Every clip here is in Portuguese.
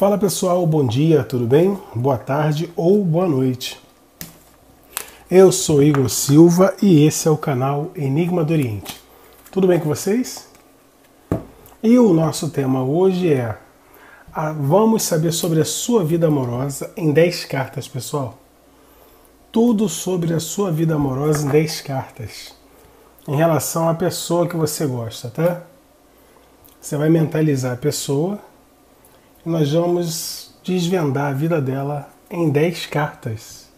Fala pessoal, bom dia, tudo bem? Boa tarde ou boa noite. Eu sou Igor Silva e esse é o canal Enigma do Oriente. Tudo bem com vocês? E o nosso tema hoje é a, vamos saber sobre a sua vida amorosa em 10 cartas, pessoal. Tudo sobre a sua vida amorosa em 10 cartas. Em relação à pessoa que você gosta, tá? Você vai mentalizar a pessoa nós vamos desvendar a vida dela em 10 cartas.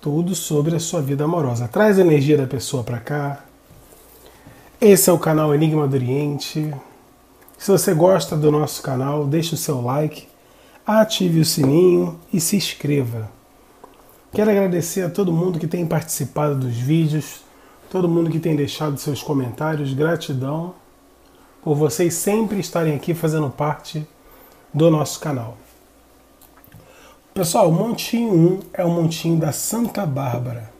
Tudo sobre a sua vida amorosa. Traz a energia da pessoa para cá. Esse é o canal Enigma do Oriente. Se você gosta do nosso canal, deixe o seu like, ative o sininho e se inscreva. Quero agradecer a todo mundo que tem participado dos vídeos, todo mundo que tem deixado seus comentários. Gratidão por vocês sempre estarem aqui fazendo parte do nosso canal. Pessoal, Montinho 1 é o Montinho da Santa Bárbara,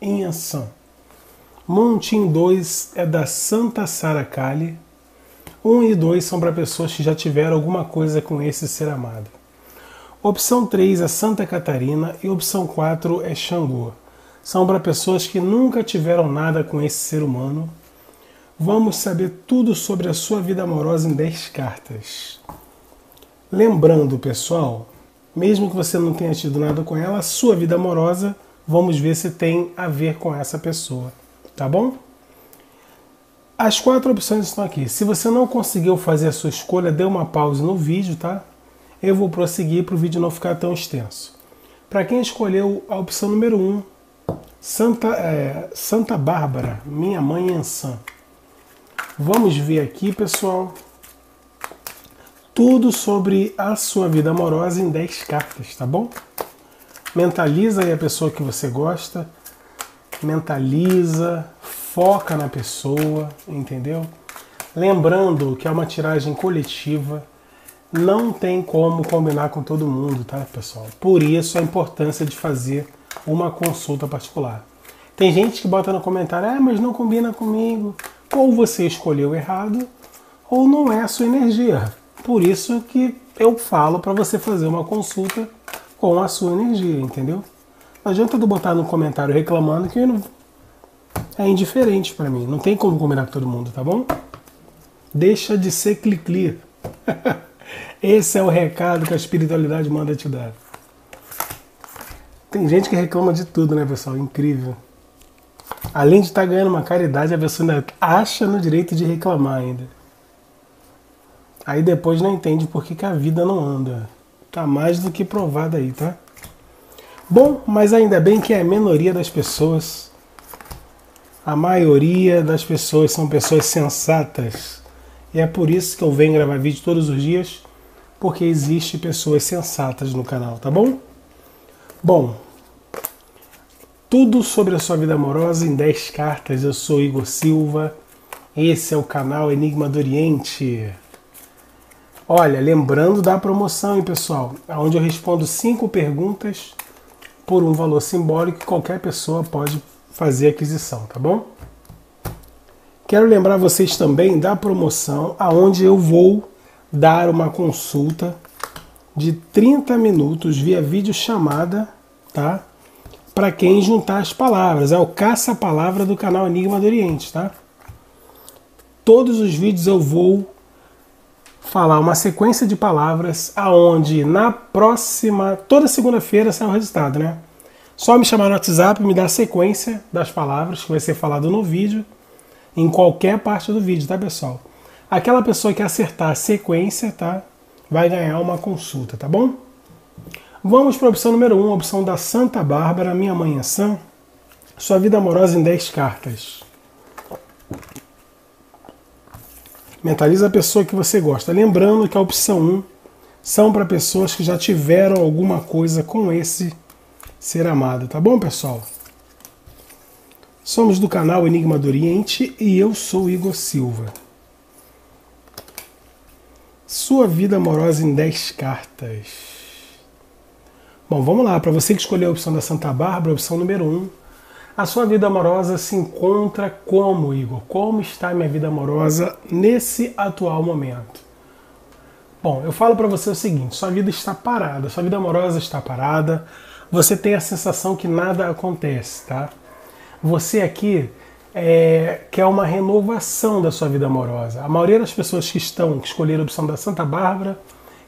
em Ansan. Montinho 2 é da Santa Sara Kali. 1 e 2 são para pessoas que já tiveram alguma coisa com esse ser amado. Opção 3 é Santa Catarina e opção 4 é Xangô. São para pessoas que nunca tiveram nada com esse ser humano Vamos saber tudo sobre a sua vida amorosa em 10 cartas. Lembrando, pessoal, mesmo que você não tenha tido nada com ela, a sua vida amorosa, vamos ver se tem a ver com essa pessoa, tá bom? As quatro opções estão aqui. Se você não conseguiu fazer a sua escolha, dê uma pausa no vídeo, tá? Eu vou prosseguir para o vídeo não ficar tão extenso. Para quem escolheu a opção número 1, um, Santa, é, Santa Bárbara, minha mãe Ansan. Vamos ver aqui, pessoal, tudo sobre a sua vida amorosa em 10 cartas, tá bom? Mentaliza aí a pessoa que você gosta, mentaliza, foca na pessoa, entendeu? Lembrando que é uma tiragem coletiva, não tem como combinar com todo mundo, tá, pessoal? Por isso a importância de fazer uma consulta particular. Tem gente que bota no comentário, ah, mas não combina comigo ou você escolheu errado, ou não é a sua energia. Por isso que eu falo para você fazer uma consulta com a sua energia, entendeu? Não adianta tu botar no comentário reclamando que não... é indiferente para mim. Não tem como combinar com todo mundo, tá bom? Deixa de ser clicli. Esse é o recado que a espiritualidade manda te dar. Tem gente que reclama de tudo, né, pessoal? Incrível. Além de estar tá ganhando uma caridade, a pessoa ainda acha no direito de reclamar ainda. Aí depois não entende por que, que a vida não anda. Tá mais do que provado aí, tá? Bom, mas ainda bem que é a minoria das pessoas. A maioria das pessoas são pessoas sensatas. E é por isso que eu venho gravar vídeo todos os dias, porque existe pessoas sensatas no canal, tá bom? Bom, tudo sobre a sua vida amorosa em 10 cartas. Eu sou Igor Silva. Esse é o canal Enigma do Oriente. Olha, lembrando da promoção, hein, pessoal? Onde eu respondo 5 perguntas por um valor simbólico que qualquer pessoa pode fazer aquisição, tá bom? Quero lembrar vocês também da promoção aonde eu vou dar uma consulta de 30 minutos via vídeo chamada, tá? Para quem juntar as palavras. É o caça-palavra do canal Enigma do Oriente, tá? Todos os vídeos eu vou falar uma sequência de palavras aonde na próxima, toda segunda-feira sai o resultado, né? Só me chamar no WhatsApp, me dar a sequência das palavras que vai ser falado no vídeo, em qualquer parte do vídeo, tá, pessoal? Aquela pessoa que acertar a sequência, tá? Vai ganhar uma consulta, tá bom? Vamos para a opção número 1, um, a opção da Santa Bárbara, minha mãe é Sã. Sua vida amorosa em 10 cartas. Mentaliza a pessoa que você gosta. Lembrando que a opção 1 são para pessoas que já tiveram alguma coisa com esse ser amado, tá bom, pessoal? Somos do canal Enigma do Oriente e eu sou Igor Silva. Sua vida amorosa em 10 cartas. Bom, vamos lá. Para você que escolheu a opção da Santa Bárbara, opção número 1. Um, a sua vida amorosa se encontra como, Igor? Como está a minha vida amorosa nesse atual momento? Bom, eu falo para você o seguinte: sua vida está parada, sua vida amorosa está parada. Você tem a sensação que nada acontece, tá? Você aqui é, quer uma renovação da sua vida amorosa. A maioria das pessoas que estão, que escolheram a opção da Santa Bárbara,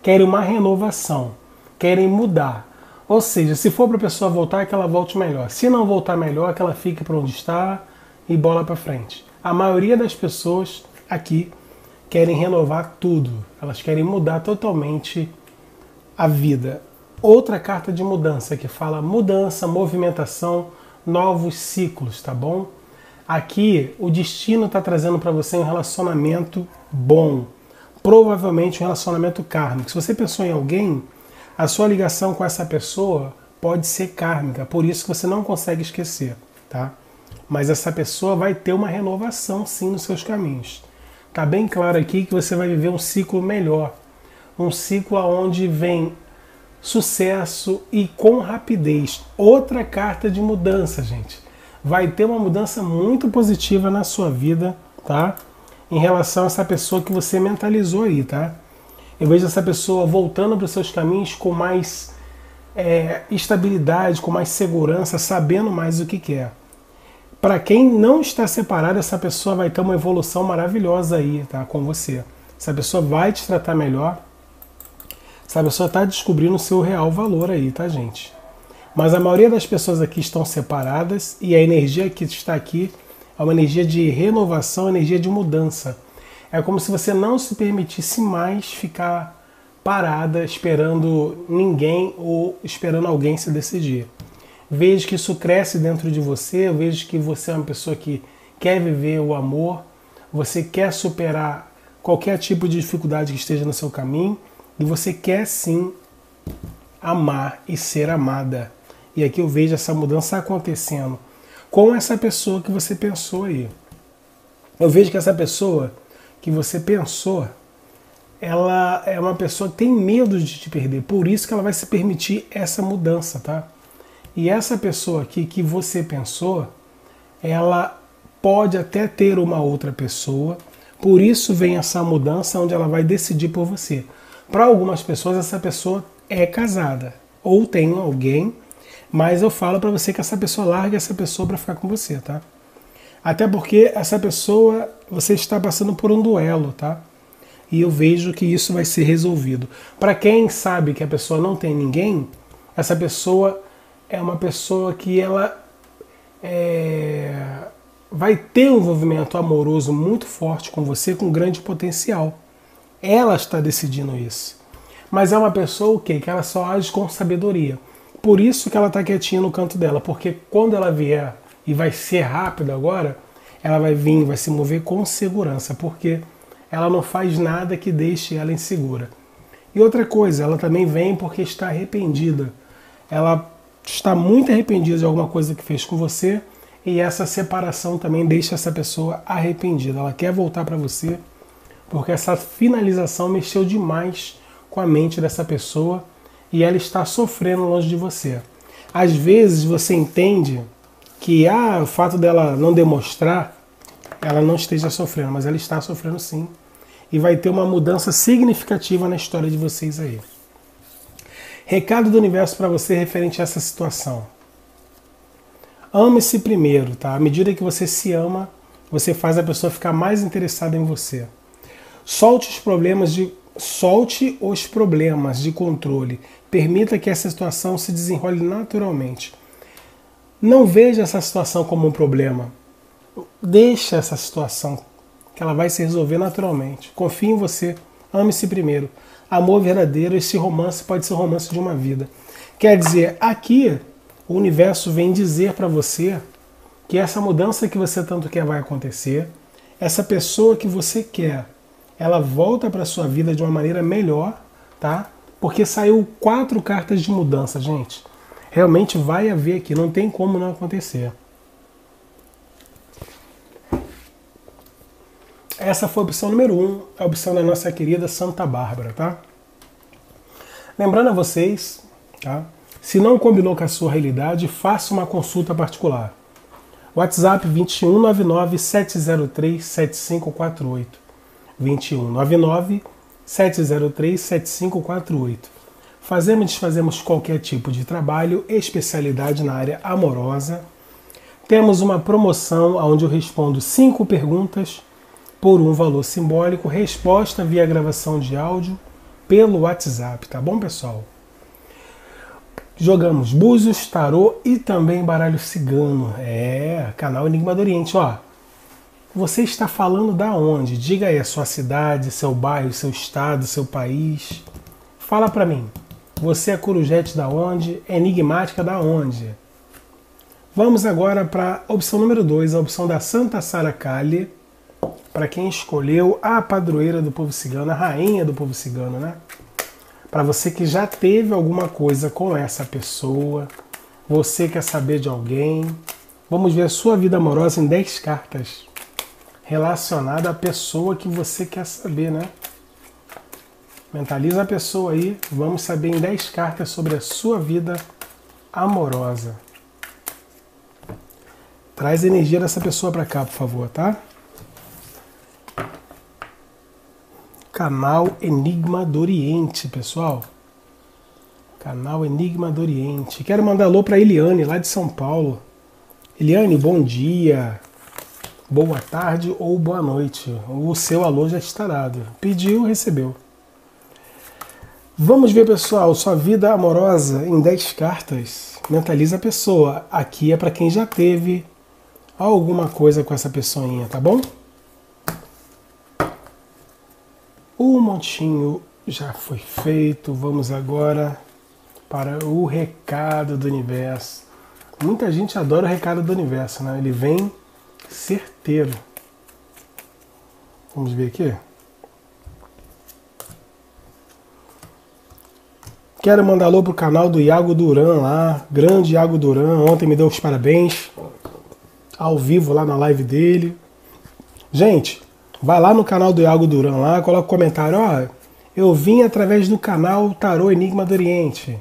querem uma renovação, querem mudar. Ou seja, se for para a pessoa voltar, é que ela volte melhor. Se não voltar melhor, é que ela fique para onde está e bola para frente. A maioria das pessoas aqui querem renovar tudo. Elas querem mudar totalmente a vida. Outra carta de mudança que fala mudança, movimentação, novos ciclos, tá bom? Aqui o destino está trazendo para você um relacionamento bom, provavelmente um relacionamento kármico. Se você pensou em alguém, a sua ligação com essa pessoa pode ser kármica, por isso você não consegue esquecer, tá? Mas essa pessoa vai ter uma renovação sim nos seus caminhos. Tá bem claro aqui que você vai viver um ciclo melhor, um ciclo onde vem sucesso e com rapidez. Outra carta de mudança, gente vai ter uma mudança muito positiva na sua vida, tá? Em relação a essa pessoa que você mentalizou aí, tá? Eu vejo essa pessoa voltando para os seus caminhos com mais é, estabilidade, com mais segurança, sabendo mais o que quer. Para quem não está separado, essa pessoa vai ter uma evolução maravilhosa aí, tá? Com você. Essa pessoa vai te tratar melhor. Essa pessoa está descobrindo o seu real valor aí, tá, gente? Mas a maioria das pessoas aqui estão separadas e a energia que está aqui é uma energia de renovação, energia de mudança. É como se você não se permitisse mais ficar parada esperando ninguém ou esperando alguém se decidir. Vejo que isso cresce dentro de você, vejo que você é uma pessoa que quer viver o amor, você quer superar qualquer tipo de dificuldade que esteja no seu caminho e você quer sim amar e ser amada. E aqui eu vejo essa mudança acontecendo com essa pessoa que você pensou aí. Eu vejo que essa pessoa que você pensou, ela é uma pessoa que tem medo de te perder. Por isso que ela vai se permitir essa mudança, tá? E essa pessoa aqui que você pensou, ela pode até ter uma outra pessoa. Por isso vem essa mudança onde ela vai decidir por você. Para algumas pessoas essa pessoa é casada ou tem alguém mas eu falo para você que essa pessoa larga essa pessoa para ficar com você, tá? Até porque essa pessoa, você está passando por um duelo, tá? E eu vejo que isso vai ser resolvido. Para quem sabe que a pessoa não tem ninguém, essa pessoa é uma pessoa que ela é, vai ter um envolvimento amoroso muito forte com você, com grande potencial. Ela está decidindo isso. Mas é uma pessoa o quê? que ela só age com sabedoria. Por isso que ela está quietinha no canto dela, porque quando ela vier e vai ser rápido agora, ela vai vir, vai se mover com segurança, porque ela não faz nada que deixe ela insegura. E outra coisa, ela também vem porque está arrependida. Ela está muito arrependida de alguma coisa que fez com você e essa separação também deixa essa pessoa arrependida. Ela quer voltar para você porque essa finalização mexeu demais com a mente dessa pessoa e ela está sofrendo longe de você. Às vezes você entende que ah, o fato dela não demonstrar, ela não esteja sofrendo, mas ela está sofrendo sim. E vai ter uma mudança significativa na história de vocês aí. Recado do universo para você referente a essa situação. Ame-se primeiro, tá? À medida que você se ama, você faz a pessoa ficar mais interessada em você. Solte os problemas de solte os problemas de controle Permita que essa situação se desenrole naturalmente. Não veja essa situação como um problema. Deixa essa situação, que ela vai se resolver naturalmente. Confie em você. Ame-se primeiro. Amor verdadeiro, esse romance pode ser o romance de uma vida. Quer dizer, aqui o universo vem dizer para você que essa mudança que você tanto quer vai acontecer. Essa pessoa que você quer, ela volta para sua vida de uma maneira melhor, tá? Porque saiu quatro cartas de mudança, gente. Realmente vai haver aqui, não tem como não acontecer. Essa foi a opção número um, a opção da nossa querida Santa Bárbara, tá? Lembrando a vocês, tá? Se não combinou com a sua realidade, faça uma consulta particular. WhatsApp 2199 703 7548. 2199 703-7548. Fazemos e desfazemos qualquer tipo de trabalho, especialidade na área amorosa. Temos uma promoção onde eu respondo cinco perguntas por um valor simbólico, resposta via gravação de áudio pelo WhatsApp, tá bom, pessoal? Jogamos búzios, tarô e também baralho cigano. É, canal Enigma do Oriente, ó. Você está falando da onde? Diga aí a sua cidade, seu bairro, seu estado, seu país. Fala para mim. Você é corujete da onde? Enigmática da onde? Vamos agora para a opção número 2, a opção da Santa Sara Kali, para quem escolheu a padroeira do povo cigano, a rainha do povo cigano, né? Para você que já teve alguma coisa com essa pessoa, você quer saber de alguém, vamos ver a sua vida amorosa em 10 cartas relacionada à pessoa que você quer saber, né? Mentaliza a pessoa aí, vamos saber em 10 cartas sobre a sua vida amorosa. Traz a energia dessa pessoa para cá, por favor, tá? Canal Enigma do Oriente, pessoal. Canal Enigma do Oriente. Quero mandar alô para Eliane, lá de São Paulo. Eliane, bom dia boa tarde ou boa noite. O seu alô já está dado. Pediu, recebeu. Vamos ver, pessoal, sua vida amorosa em 10 cartas. Mentaliza a pessoa. Aqui é para quem já teve alguma coisa com essa pessoinha, tá bom? O montinho já foi feito. Vamos agora para o recado do universo. Muita gente adora o recado do universo, né? Ele vem certeiro. Vamos ver aqui. Quero mandar alô pro canal do Iago Duran lá, grande Iago Duran. Ontem me deu os parabéns ao vivo lá na live dele. Gente, vai lá no canal do Iago Duran lá, coloca um comentário, ó, eu vim através do canal Tarô Enigma do Oriente.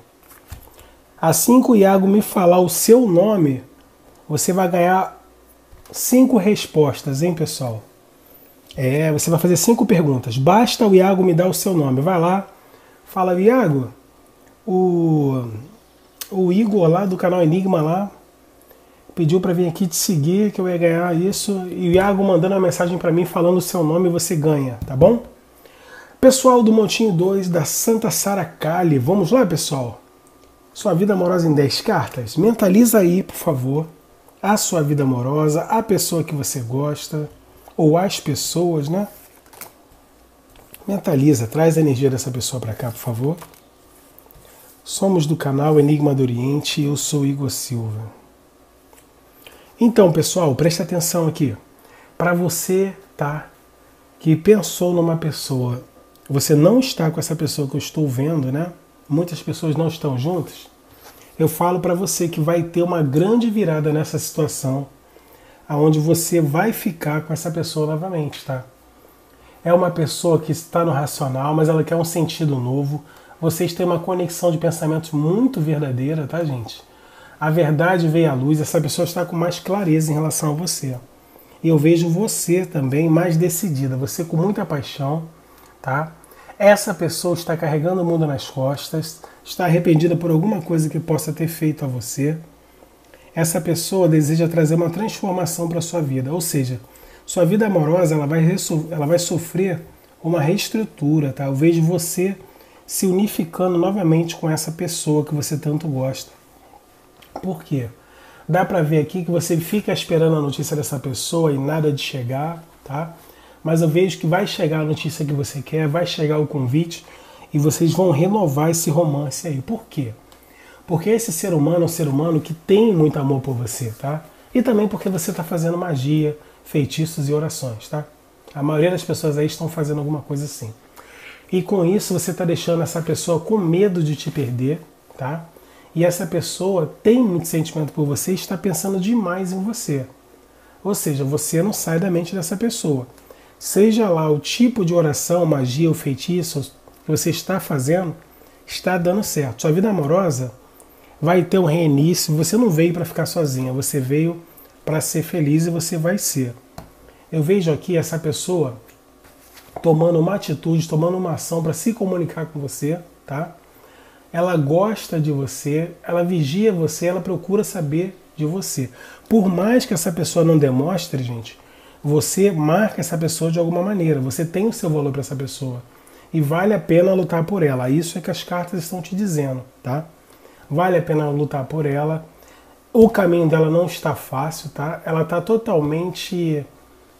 Assim que o Iago me falar o seu nome, você vai ganhar cinco respostas, hein, pessoal? É, você vai fazer cinco perguntas. Basta o Iago me dar o seu nome. Vai lá, fala, Iago, o, o Igor lá do canal Enigma lá pediu para vir aqui te seguir, que eu ia ganhar isso. E o Iago mandando uma mensagem para mim falando o seu nome, você ganha, tá bom? Pessoal do Montinho 2 da Santa Sara Kali, vamos lá, pessoal? Sua vida amorosa em 10 cartas? Mentaliza aí, por favor a sua vida amorosa, a pessoa que você gosta, ou as pessoas, né? Mentaliza, traz a energia dessa pessoa para cá, por favor. Somos do canal Enigma do Oriente eu sou Igor Silva. Então, pessoal, preste atenção aqui. Para você, tá? Que pensou numa pessoa, você não está com essa pessoa que eu estou vendo, né? Muitas pessoas não estão juntas eu falo para você que vai ter uma grande virada nessa situação, aonde você vai ficar com essa pessoa novamente, tá? É uma pessoa que está no racional, mas ela quer um sentido novo. Vocês têm uma conexão de pensamentos muito verdadeira, tá, gente? A verdade veio à luz, essa pessoa está com mais clareza em relação a você. E eu vejo você também mais decidida, você com muita paixão, tá? Essa pessoa está carregando o mundo nas costas, está arrependida por alguma coisa que possa ter feito a você. Essa pessoa deseja trazer uma transformação para sua vida, ou seja, sua vida amorosa ela vai, ela vai sofrer uma reestrutura, tá? Eu vejo você se unificando novamente com essa pessoa que você tanto gosta. Por quê? Dá para ver aqui que você fica esperando a notícia dessa pessoa e nada de chegar, tá? mas eu vejo que vai chegar a notícia que você quer, vai chegar o convite e vocês vão renovar esse romance aí. Por quê? Porque esse ser humano é um ser humano que tem muito amor por você, tá? E também porque você está fazendo magia, feitiços e orações, tá? A maioria das pessoas aí estão fazendo alguma coisa assim. E com isso você está deixando essa pessoa com medo de te perder, tá? E essa pessoa tem muito sentimento por você e está pensando demais em você. Ou seja, você não sai da mente dessa pessoa. Seja lá o tipo de oração, magia ou feitiço que você está fazendo, está dando certo. Sua vida amorosa vai ter um reinício. Você não veio para ficar sozinha, você veio para ser feliz e você vai ser. Eu vejo aqui essa pessoa tomando uma atitude, tomando uma ação para se comunicar com você, tá? Ela gosta de você, ela vigia você, ela procura saber de você. Por mais que essa pessoa não demonstre, gente, você marca essa pessoa de alguma maneira. Você tem o seu valor para essa pessoa. E vale a pena lutar por ela. Isso é que as cartas estão te dizendo, tá? Vale a pena lutar por ela. O caminho dela não está fácil, tá? Ela está totalmente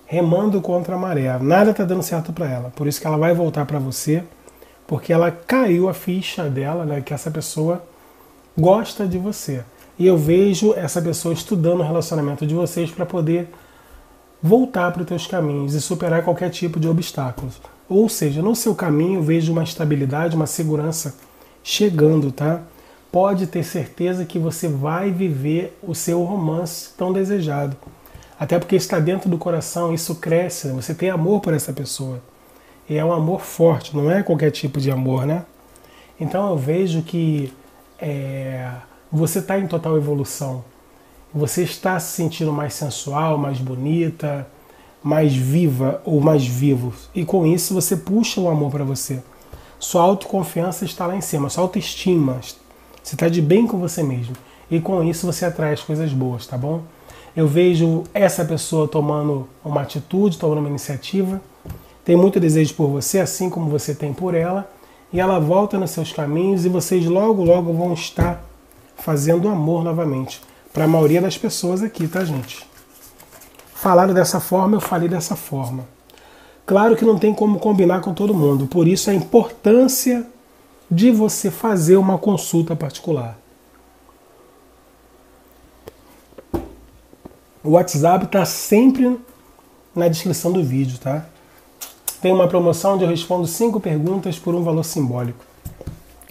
remando contra a maré. Nada está dando certo para ela. Por isso que ela vai voltar para você, porque ela caiu a ficha dela, né? Que essa pessoa gosta de você. E eu vejo essa pessoa estudando o relacionamento de vocês para poder voltar para os teus caminhos e superar qualquer tipo de obstáculos. Ou seja, no seu caminho vejo uma estabilidade, uma segurança chegando, tá? Pode ter certeza que você vai viver o seu romance tão desejado. Até porque está dentro do coração, isso cresce, né? você tem amor por essa pessoa. E é um amor forte, não é qualquer tipo de amor, né? Então eu vejo que é, você está em total evolução. Você está se sentindo mais sensual, mais bonita, mais viva ou mais vivo. E com isso você puxa o amor para você. Sua autoconfiança está lá em cima, sua autoestima. Você está de bem com você mesmo. E com isso você atrai as coisas boas, tá bom? Eu vejo essa pessoa tomando uma atitude, tomando uma iniciativa, tem muito desejo por você, assim como você tem por ela, e ela volta nos seus caminhos e vocês logo, logo vão estar fazendo amor novamente. Para a maioria das pessoas aqui, tá, gente? Falaram dessa forma, eu falei dessa forma. Claro que não tem como combinar com todo mundo, por isso a importância de você fazer uma consulta particular. O WhatsApp está sempre na descrição do vídeo, tá? Tem uma promoção onde eu respondo cinco perguntas por um valor simbólico.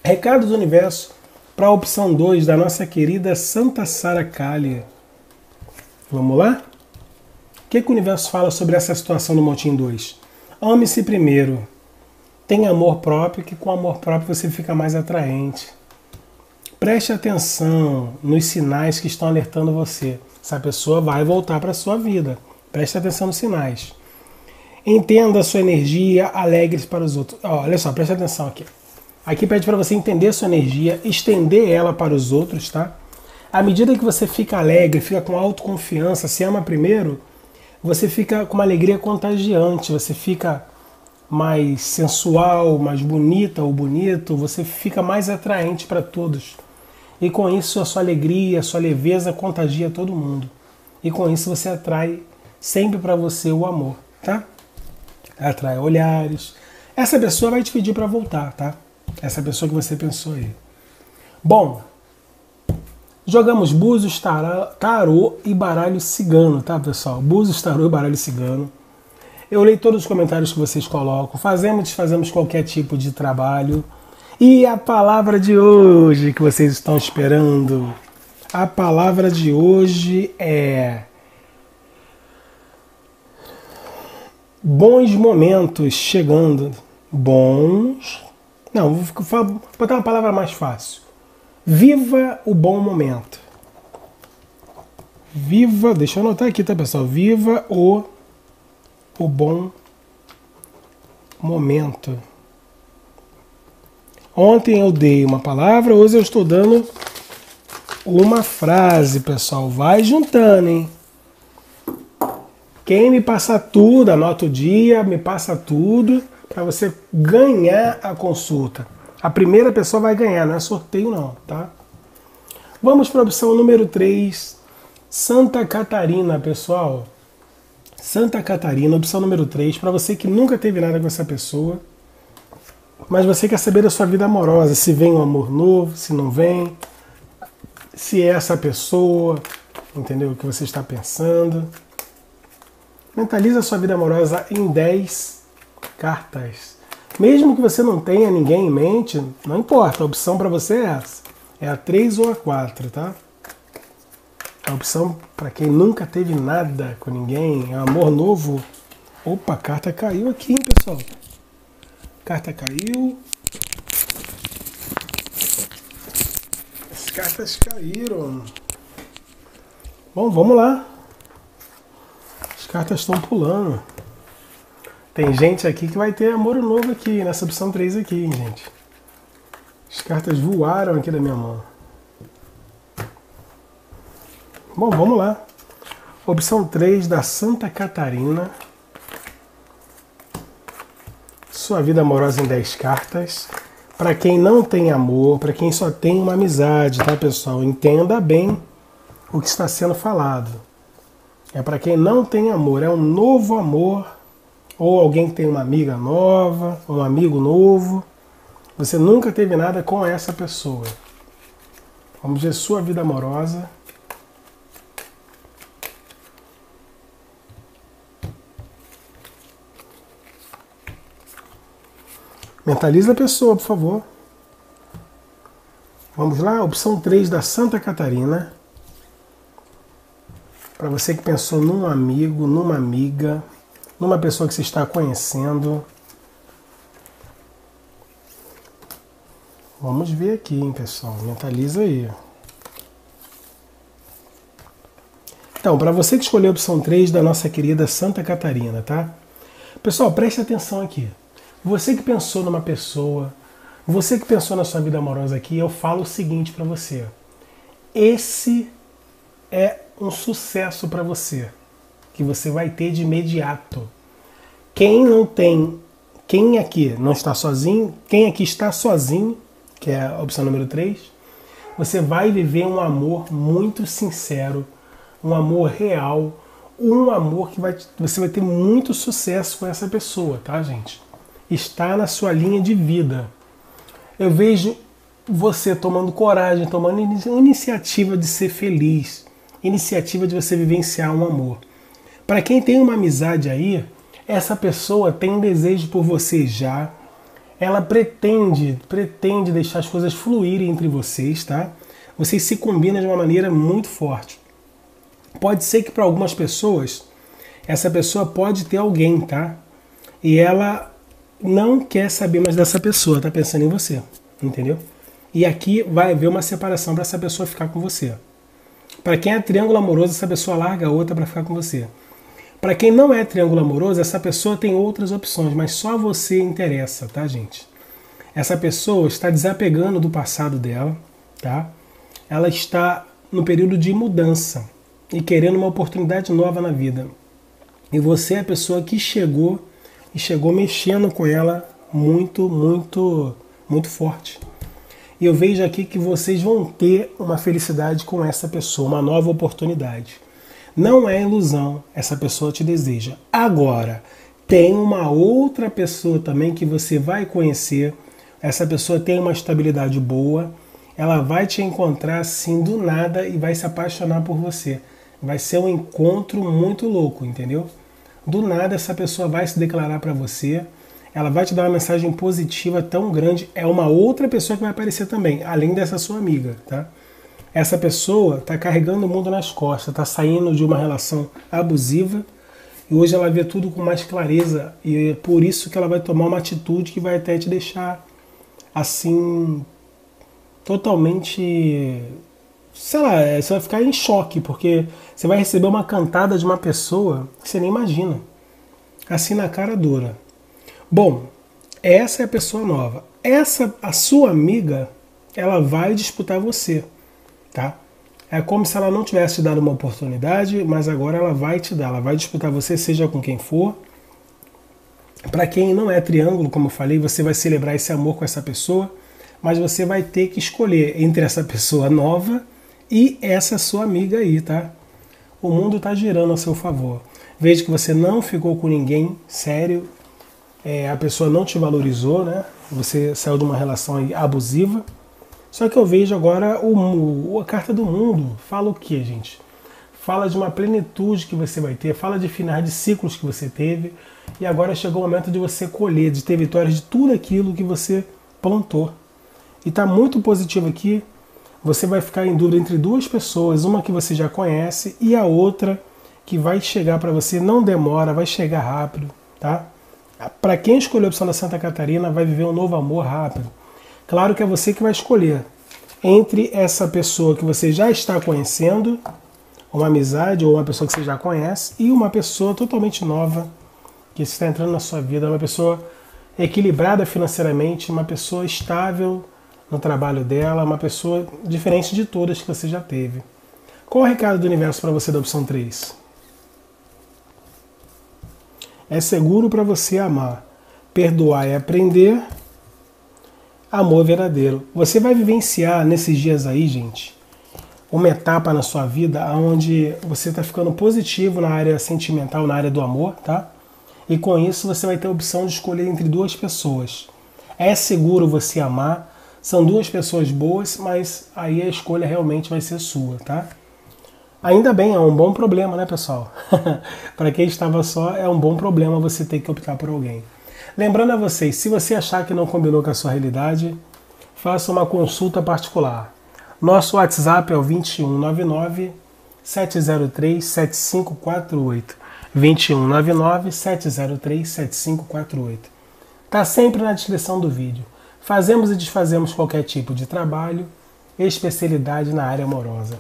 Recado do Universo para a opção 2 da nossa querida Santa Sara Kali. Vamos lá? O que, que o universo fala sobre essa situação do Motim 2? Ame-se primeiro. Tenha amor próprio, que com amor próprio você fica mais atraente. Preste atenção nos sinais que estão alertando você essa pessoa vai voltar para a sua vida. Preste atenção nos sinais. Entenda a sua energia, alegre para os outros. Olha só, preste atenção aqui. Aqui pede para você entender a sua energia, estender ela para os outros, tá? À medida que você fica alegre, fica com autoconfiança, se ama primeiro, você fica com uma alegria contagiante, você fica mais sensual, mais bonita ou bonito, você fica mais atraente para todos. E com isso a sua alegria, a sua leveza contagia todo mundo. E com isso você atrai sempre para você o amor, tá? Atrai olhares. Essa pessoa vai te pedir para voltar, tá? Essa pessoa que você pensou aí. Bom, jogamos búzios, tarô e baralho cigano, tá, pessoal? Búzios, tarô e baralho cigano. Eu leio todos os comentários que vocês colocam. Fazemos, desfazemos qualquer tipo de trabalho. E a palavra de hoje que vocês estão esperando? A palavra de hoje é bons momentos chegando. Bons. Não, vou botar uma palavra mais fácil. Viva o bom momento. Viva, deixa eu anotar aqui, tá, pessoal? Viva o o bom momento. Ontem eu dei uma palavra, hoje eu estou dando uma frase, pessoal. Vai juntando, hein? Quem me passa tudo, anota o dia, me passa tudo para você ganhar a consulta. A primeira pessoa vai ganhar, não é sorteio não, tá? Vamos para a opção número 3, Santa Catarina, pessoal. Santa Catarina, opção número 3, para você que nunca teve nada com essa pessoa mas você quer saber da sua vida amorosa, se vem um amor novo, se não vem, se é essa pessoa, entendeu? O que você está pensando. Mentaliza a sua vida amorosa em 10 cartas. Mesmo que você não tenha ninguém em mente, não importa, a opção para você é essa. É a 3 ou a 4, tá? A opção para quem nunca teve nada com ninguém, é amor novo. Opa, a carta caiu aqui, hein, pessoal? Carta caiu. As cartas caíram. Bom, vamos lá. As cartas estão pulando. Tem gente aqui que vai ter amor novo aqui, nessa opção 3 aqui, hein, gente. As cartas voaram aqui da minha mão. Bom, vamos lá. Opção 3 da Santa Catarina. Sua vida amorosa em 10 cartas. Para quem não tem amor, para quem só tem uma amizade, tá, pessoal? Entenda bem o que está sendo falado. É para quem não tem amor, é um novo amor, ou alguém que tem uma amiga nova, um amigo novo. Você nunca teve nada com essa pessoa. Vamos ver sua vida amorosa. Mentaliza a pessoa, por favor. Vamos lá, opção 3 da Santa Catarina. Para você que pensou num amigo, numa amiga, numa pessoa que você está conhecendo. Vamos ver aqui, hein, pessoal. Mentaliza aí. Então, para você que escolheu a opção 3 da nossa querida Santa Catarina, tá? Pessoal, preste atenção aqui. Você que pensou numa pessoa, você que pensou na sua vida amorosa aqui, eu falo o seguinte para você. Esse é um sucesso para você, que você vai ter de imediato. Quem não tem, quem aqui não está sozinho, quem aqui está sozinho, que é a opção número 3, você vai viver um amor muito sincero, um amor real, um amor que vai, você vai ter muito sucesso com essa pessoa, tá, gente? Está na sua linha de vida. Eu vejo você tomando coragem, tomando iniciativa de ser feliz, iniciativa de você vivenciar um amor. Para quem tem uma amizade aí, essa pessoa tem um desejo por você já. Ela pretende, pretende deixar as coisas fluírem entre vocês, tá? Vocês se combinam de uma maneira muito forte. Pode ser que para algumas pessoas essa pessoa pode ter alguém, tá? E ela não quer saber mais dessa pessoa, tá pensando em você, entendeu? E aqui vai haver uma separação para essa pessoa ficar com você. Para quem é triângulo amoroso, essa pessoa larga a outra para ficar com você. Para quem não é triângulo amoroso, essa pessoa tem outras opções, mas só você interessa, tá, gente? Essa pessoa está desapegando do passado dela, tá? Ela está no período de mudança e querendo uma oportunidade nova na vida. E você é a pessoa que chegou e chegou mexendo com ela muito, muito, muito forte. E eu vejo aqui que vocês vão ter uma felicidade com essa pessoa, uma nova oportunidade. Não é ilusão, essa pessoa te deseja. Agora, tem uma outra pessoa também que você vai conhecer. Essa pessoa tem uma estabilidade boa, ela vai te encontrar assim do nada e vai se apaixonar por você. Vai ser um encontro muito louco, entendeu? Do nada essa pessoa vai se declarar para você, ela vai te dar uma mensagem positiva tão grande, é uma outra pessoa que vai aparecer também, além dessa sua amiga, tá? Essa pessoa está carregando o mundo nas costas, está saindo de uma relação abusiva e hoje ela vê tudo com mais clareza e é por isso que ela vai tomar uma atitude que vai até te deixar assim totalmente sei lá, é, você vai ficar em choque, porque você vai receber uma cantada de uma pessoa que você nem imagina. Assim na cara dura. Bom, essa é a pessoa nova. Essa, a sua amiga, ela vai disputar você, tá? É como se ela não tivesse te dado uma oportunidade, mas agora ela vai te dar, ela vai disputar você, seja com quem for. Para quem não é triângulo, como eu falei, você vai celebrar esse amor com essa pessoa, mas você vai ter que escolher entre essa pessoa nova e essa sua amiga aí, tá? O mundo está girando a seu favor. Veja que você não ficou com ninguém sério, é, a pessoa não te valorizou, né? Você saiu de uma relação abusiva. Só que eu vejo agora o, a carta do mundo. Fala o que, gente? Fala de uma plenitude que você vai ter, fala de finais de ciclos que você teve. E agora chegou o momento de você colher, de ter vitórias de tudo aquilo que você plantou. E está muito positivo aqui você vai ficar em dúvida entre duas pessoas, uma que você já conhece e a outra que vai chegar para você, não demora, vai chegar rápido, tá? Para quem escolheu a opção da Santa Catarina, vai viver um novo amor rápido. Claro que é você que vai escolher entre essa pessoa que você já está conhecendo, uma amizade ou uma pessoa que você já conhece, e uma pessoa totalmente nova que está entrando na sua vida, uma pessoa equilibrada financeiramente, uma pessoa estável no trabalho dela, uma pessoa diferente de todas que você já teve. Qual o recado do universo para você da opção 3? É seguro para você amar. Perdoar e aprender. Amor verdadeiro. Você vai vivenciar nesses dias aí, gente, uma etapa na sua vida onde você está ficando positivo na área sentimental, na área do amor, tá? E com isso você vai ter a opção de escolher entre duas pessoas. É seguro você amar, são duas pessoas boas, mas aí a escolha realmente vai ser sua, tá? Ainda bem, é um bom problema, né, pessoal? Para quem estava só, é um bom problema você ter que optar por alguém. Lembrando a vocês, se você achar que não combinou com a sua realidade, faça uma consulta particular. Nosso WhatsApp é o 2199 703 7548. 2199 703 7548. Está sempre na descrição do vídeo. Fazemos e desfazemos qualquer tipo de trabalho, especialidade na área amorosa.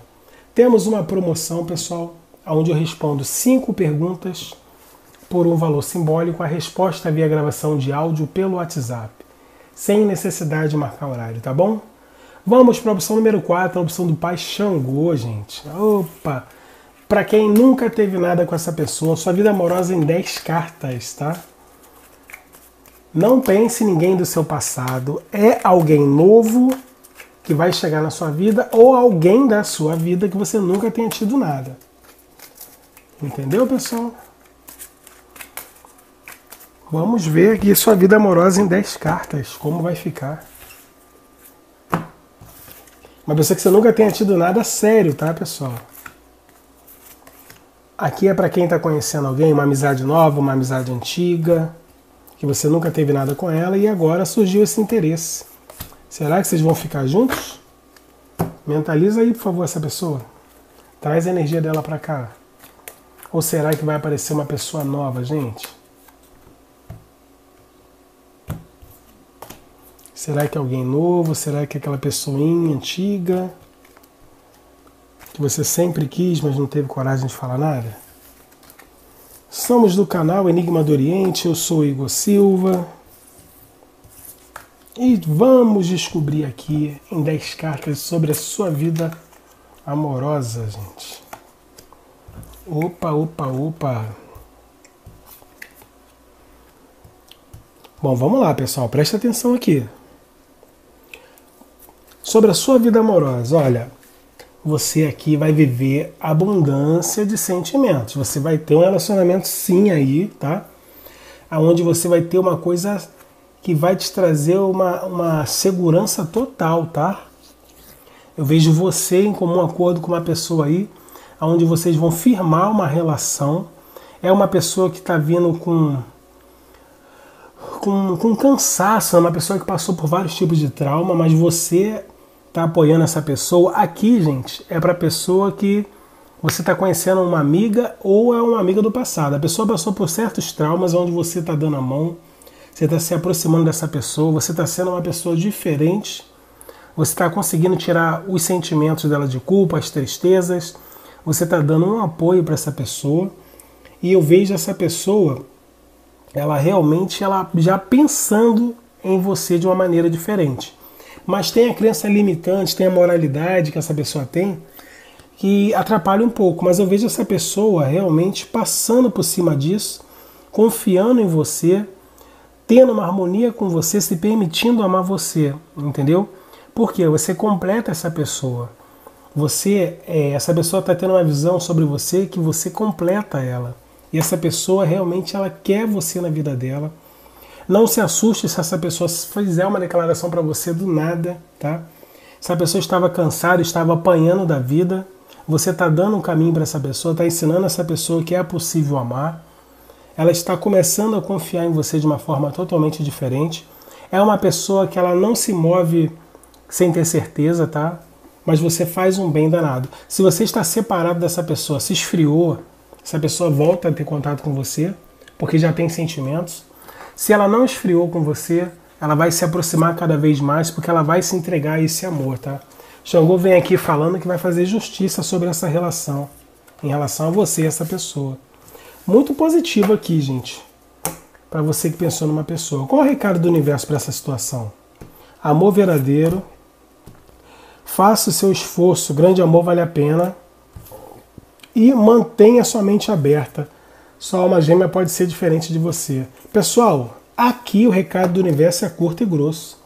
Temos uma promoção, pessoal, onde eu respondo cinco perguntas por um valor simbólico, a resposta via gravação de áudio pelo WhatsApp, sem necessidade de marcar horário, tá bom? Vamos para a opção número 4, a opção do pai Xangô, gente. Opa! Para quem nunca teve nada com essa pessoa, sua vida amorosa em 10 cartas, tá? Não pense ninguém do seu passado. É alguém novo que vai chegar na sua vida ou alguém da sua vida que você nunca tenha tido nada. Entendeu, pessoal? Vamos ver aqui sua vida amorosa em 10 cartas, como vai ficar. Uma pessoa que você nunca tenha tido nada sério, tá, pessoal? Aqui é para quem está conhecendo alguém, uma amizade nova, uma amizade antiga, que você nunca teve nada com ela e agora surgiu esse interesse. Será que vocês vão ficar juntos? Mentaliza aí, por favor, essa pessoa. Traz a energia dela para cá. Ou será que vai aparecer uma pessoa nova, gente? Será que é alguém novo? Será que é aquela pessoinha antiga? Que você sempre quis, mas não teve coragem de falar nada? Somos do canal Enigma do Oriente, eu sou Igor Silva. E vamos descobrir aqui em 10 cartas sobre a sua vida amorosa, gente. Opa, opa, opa. Bom, vamos lá, pessoal, preste atenção aqui. Sobre a sua vida amorosa, olha, você aqui vai viver abundância de sentimentos. Você vai ter um relacionamento sim aí, tá? Aonde você vai ter uma coisa que vai te trazer uma, uma segurança total, tá? Eu vejo você em comum acordo com uma pessoa aí, onde vocês vão firmar uma relação. É uma pessoa que está vindo com, com, com cansaço, é uma pessoa que passou por vários tipos de trauma, mas você está apoiando essa pessoa. Aqui, gente, é para pessoa que você está conhecendo uma amiga ou é uma amiga do passado. A pessoa passou por certos traumas onde você está dando a mão você está se aproximando dessa pessoa, você está sendo uma pessoa diferente, você está conseguindo tirar os sentimentos dela de culpa, as tristezas, você está dando um apoio para essa pessoa e eu vejo essa pessoa, ela realmente ela já pensando em você de uma maneira diferente. Mas tem a crença limitante, tem a moralidade que essa pessoa tem, que atrapalha um pouco. Mas eu vejo essa pessoa realmente passando por cima disso, confiando em você, tendo uma harmonia com você, se permitindo amar você, entendeu? Porque você completa essa pessoa. Você, é, essa pessoa está tendo uma visão sobre você que você completa ela. E essa pessoa realmente ela quer você na vida dela. Não se assuste se essa pessoa fizer uma declaração para você do nada, tá? Se a pessoa estava cansada, estava apanhando da vida, você está dando um caminho para essa pessoa, está ensinando essa pessoa que é possível amar ela está começando a confiar em você de uma forma totalmente diferente. É uma pessoa que ela não se move sem ter certeza, tá? Mas você faz um bem danado. Se você está separado dessa pessoa, se esfriou, essa pessoa volta a ter contato com você, porque já tem sentimentos. Se ela não esfriou com você, ela vai se aproximar cada vez mais, porque ela vai se entregar a esse amor, tá? Xangô vem aqui falando que vai fazer justiça sobre essa relação, em relação a você, essa pessoa. Muito positivo aqui, gente. para você que pensou numa pessoa. Qual é o recado do universo para essa situação? Amor verdadeiro. Faça o seu esforço, grande amor vale a pena. E mantenha sua mente aberta. Sua alma gêmea pode ser diferente de você. Pessoal, aqui o recado do universo é curto e grosso.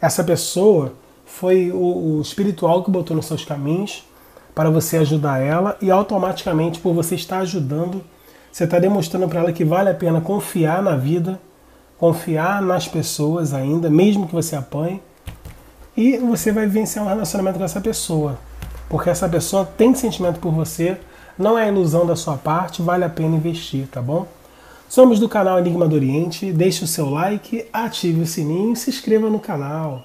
Essa pessoa foi o, o espiritual que botou nos seus caminhos para você ajudar ela e automaticamente por você estar ajudando, você está demonstrando para ela que vale a pena confiar na vida, confiar nas pessoas ainda, mesmo que você apanhe, e você vai vencer um relacionamento com essa pessoa, porque essa pessoa tem sentimento por você, não é ilusão da sua parte, vale a pena investir, tá bom? Somos do canal Enigma do Oriente, deixe o seu like, ative o sininho e se inscreva no canal.